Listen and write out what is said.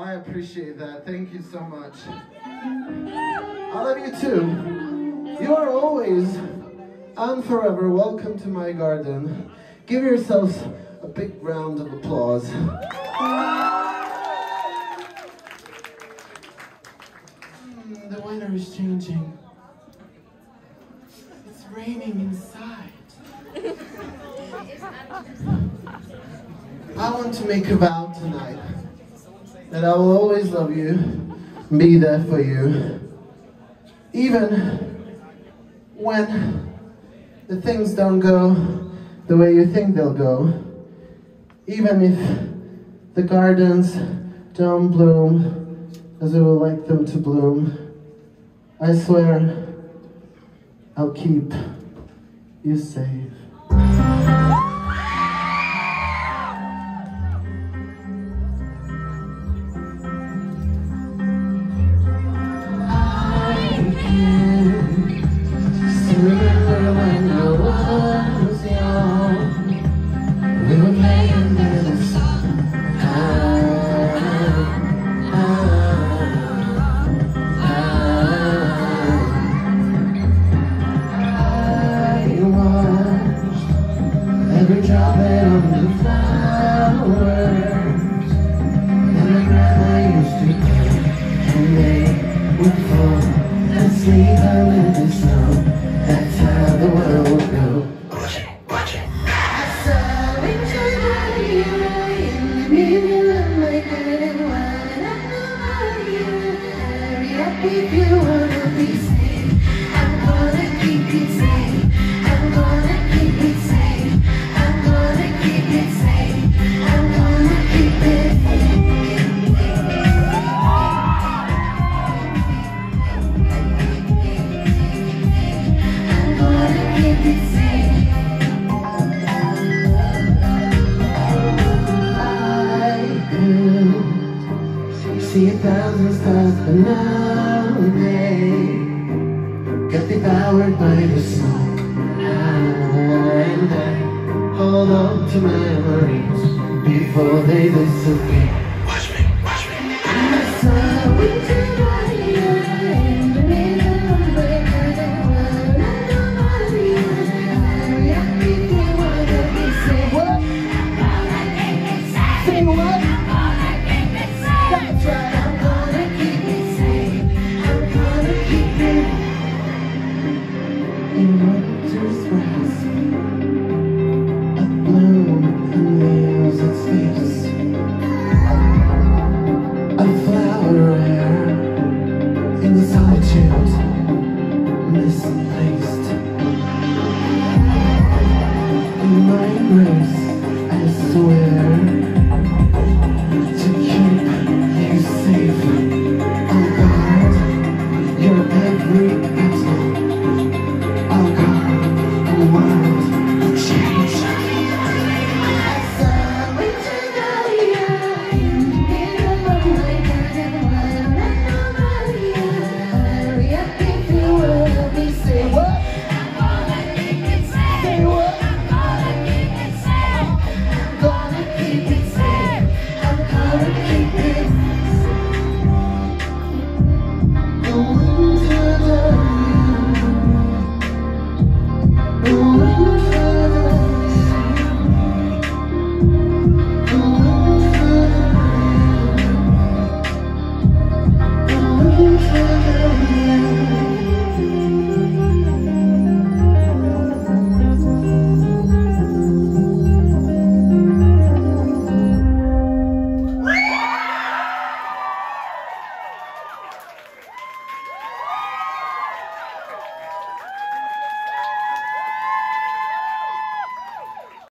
I appreciate that. Thank you so much. I love you too. You are always and forever welcome to my garden. Give yourselves a big round of applause. Mm, the weather is changing. It's raining inside. I want to make a vow tonight that I will always love you, be there for you, even when the things don't go the way you think they'll go, even if the gardens don't bloom as we would like them to bloom. I swear I'll keep you safe. Every job that on the flowers And the ground used to play. And they would fall asleep under the snow That's how the world would go Watch it, watch it I saw each other in the mirror of my head And when I know you Hurry up if you wanna be safe I wanna keep you safe See a thousand stars, but now they get devoured by the smoke. And I hold on to memories before they disappear.